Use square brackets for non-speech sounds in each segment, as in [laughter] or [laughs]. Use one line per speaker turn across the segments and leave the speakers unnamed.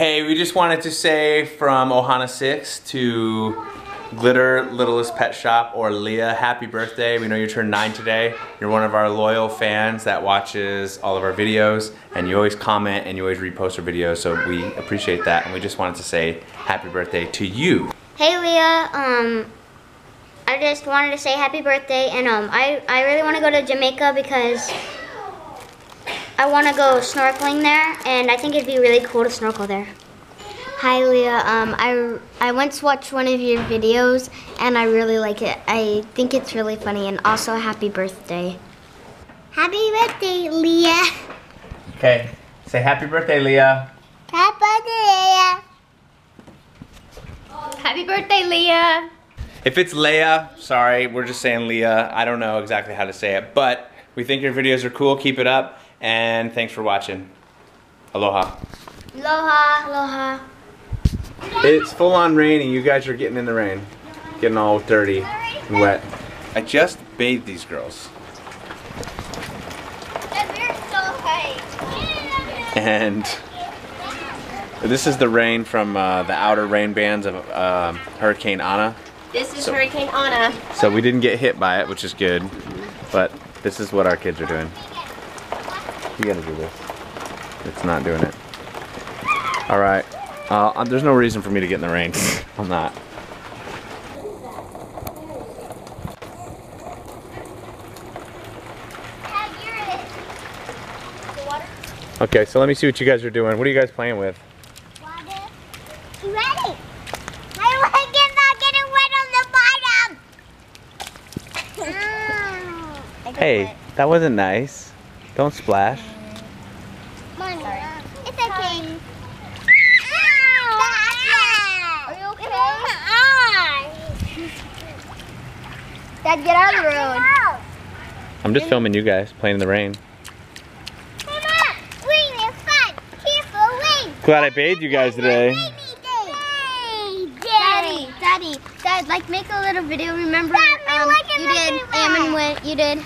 Hey, we just wanted to say from Ohana 6 to Glitter Littlest Pet Shop or Leah, happy birthday. We know you turned nine today. You're one of our loyal fans that watches all of our videos and you always comment and you always repost our videos, so we appreciate that. And we just wanted to say happy birthday to you.
Hey Leah, um, I just wanted to say happy birthday and um, I, I really want to go to Jamaica because I want to go snorkeling there and I think it'd be really cool to snorkel there.
Hi Leah, um, I, I once watched one of your videos and I really like it. I think it's really funny and also happy birthday.
Happy birthday, Leah.
Okay, say happy birthday, Leah.
Happy birthday, Leah.
Happy birthday, Leah.
If it's Leah, sorry, we're just saying Leah. I don't know exactly how to say it, but we think your videos are cool. Keep it up, and thanks for watching. Aloha.
Aloha. Aloha.
It's full on raining. You guys are getting in the rain. Getting all dirty and wet. I just bathed these girls. And this is the rain from uh, the outer rain bands of uh, Hurricane Ana.
This is
So-
Hurricane Anna.
So we didn't get hit by it, which is good. But this is what our kids are doing. You gotta do this. It's not doing it. All right. Uh, there's no reason for me to get in the rain. I'm not. Okay, so let me see what you guys are doing. What are you guys playing with?
You ready? My leg is not getting wet on the bottom.
Hey, that wasn't nice. Don't splash.
Sorry. It's okay. Are you okay? Dad, get out of the road.
I'm just filming you guys playing in the rain. Wing is fun. Glad I bathed you guys today.
Daddy, Daddy, Dad, like make a little video. Remember, um, you did, Ammon went, you did,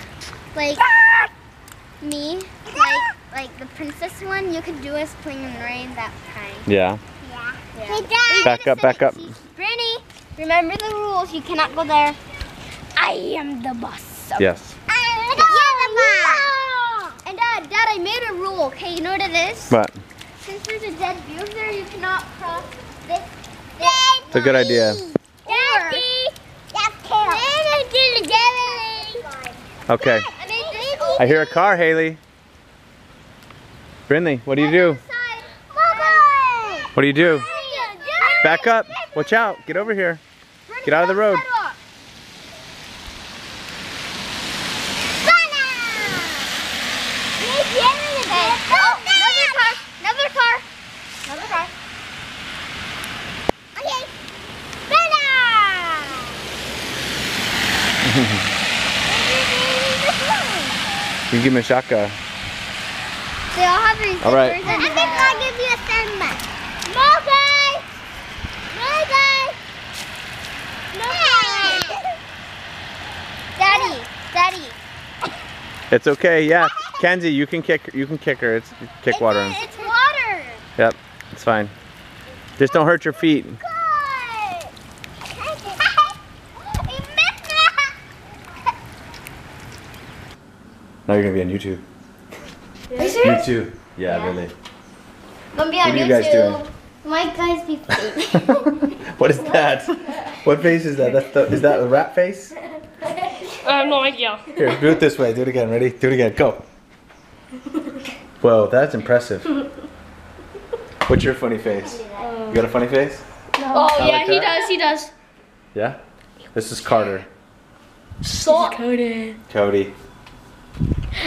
like, me, like, like the princess one. You could do us playing in the rain that time.
Yeah.
Yeah. Hey, Dad.
Back up, back up.
Brittany, remember the rules. You cannot go there. I am the boss.
Yes.
I'm the boss. And Dad, Dad, I made a rule. Okay, you know what it is?
But
Since there's a dead view there, you cannot cross this. this
it's a good idea.
Daddy, that's tail.
Okay.
I
hear a car, Haley. Brindley, what do you do? What do you do? Back up. Watch out. Get over here. Get out of the road.
Another [laughs] car. Another car. Another car. Okay.
You give me a shotgun.
They all have their
All right.
I'm just gonna give you a sandbag. No guys! No guys! No guys! Daddy, Daddy.
It's okay. Yeah, Kenzie, you can kick. You can kick her. It's kick
It's
water.
a- It's water.
Yep, it's fine. Just don't hurt your feet.
Good. You missed it.
Now you're gonna be on YouTube.
Are you serious?
too. Yeah,
Yeah.
really.
Gonna be
What
on
are you guys
YouTube.
doing?
My guys be [laughs] fake.
what is that? What face is that? That's the, is that the rat face?
I [laughs] have uh, no idea.
Here, do it this way. Do it again. Ready? Do it again. Go. Whoa, that's impressive. What's your funny face? You got a funny face?
Oh
I
yeah,
like
he does. He does.
Yeah? This is Carter.
So Cody.
Cody.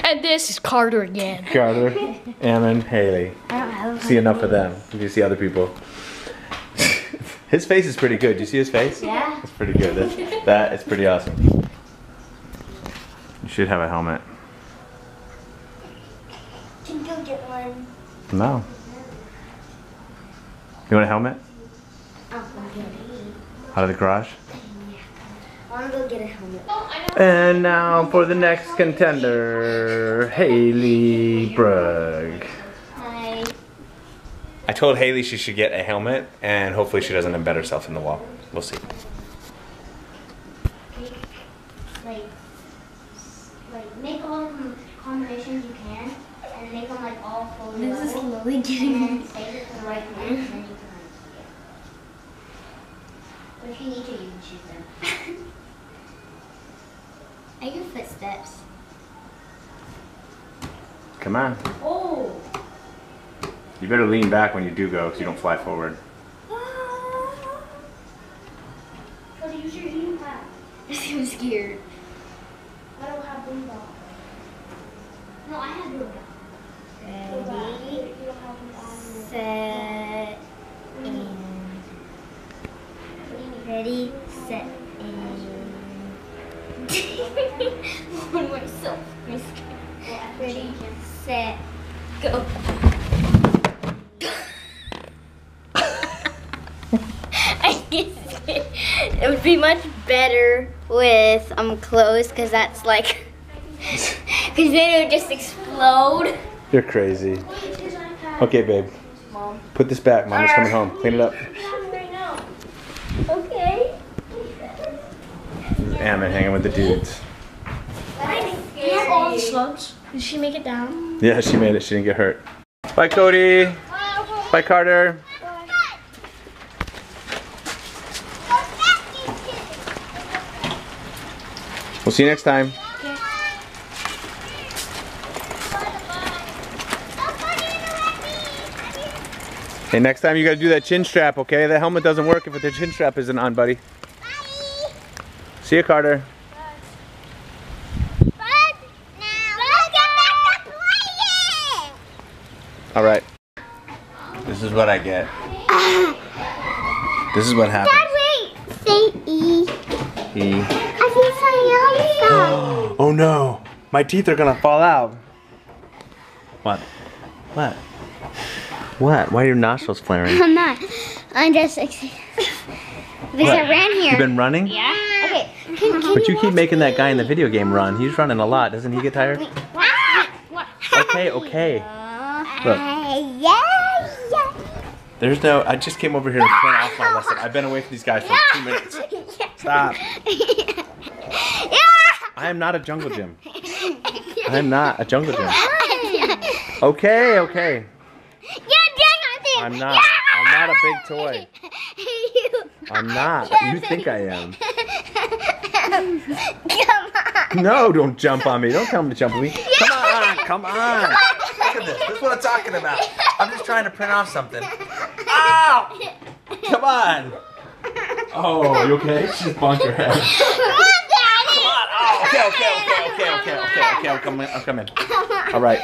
And this is Carter again.
Carter. Ammon. Haley. See enough of them. You see other people. [laughs] his face is pretty good. Do you see his face?
Yeah.
It's pretty good. That's, that is pretty awesome. You should have a helmet.
Can go get one.
No. You want a helmet? Out of the garage?
I wanna go get a helmet.
And now for the next contender, Haley Brugg.
Hi.
I told Haley she should get a helmet, and hopefully she doesn't embed herself in the wall. We'll see.
Like, like make all the combinations you can, and make them like all fully
This is slowly getting.
then save it to the right one, and then you can like, yeah. But if you need to, you can choose them.
I hear footsteps.
Come on.
Oh.
You better lean back when you do go, so you don't fly forward. Ah.
But use your eating pad.
I'm scared.
I don't have blue ball. No, I have blue ball.
Ready,
You don't have blue ball.
set, and ready, set, and [laughs] one myself. I'm. Ready, set, go. [laughs] I guess it, it would be much better with um clothes because that's like [laughs] because then it would just explode.
You're crazy. Okay, babe. Put this back. Mama's coming home. Clean it up.
Okay.
Ammon hanging with the dudes.
And all the slugs. Did she make it down?
Yeah, she made it. She didn't get hurt. Bye, Cody. Bye, Carter. We'll see you next time. Hey, next time you gotta do that chin strap, okay? That helmet doesn't work if the chin strap isn't on, buddy. See you, Carter. All right. This is what I get. This is what happens.
wait. Say E.
He.
I see some yellow stuff.
Oh no, my teeth are gonna fall out. What? What? What? Why are your nostrils flaring?
I'm not. I'm just excited. [laughs] because I ran here.
You been running?
yeah? Okay. Can, can
But you keep making that guy in the video game run. He's running a lot. Doesn't he get tired? Ah! Okay, okay. Look,
yeah, yeah.
there's no. I just came over here to turn off my lesson. I've been away from these guys for two minutes. [laughs] Stop. [laughs] I am not a jungle gym. [laughs] I am not a jungle gym. Okay, okay. I'm not. I'm not a big toy. I'm not. But you think I am. [laughs] No, don't jump on me. Don't tell me to jump on me. Come on, come on. Look at this. This is what I'm talking about. I'm just trying to print off something. Ow! Come on. Oh, you okay? She just bonked her head. Come on. Oh, okay, okay, okay, okay, okay, okay, okay. I'll come in. I'll come in. All right.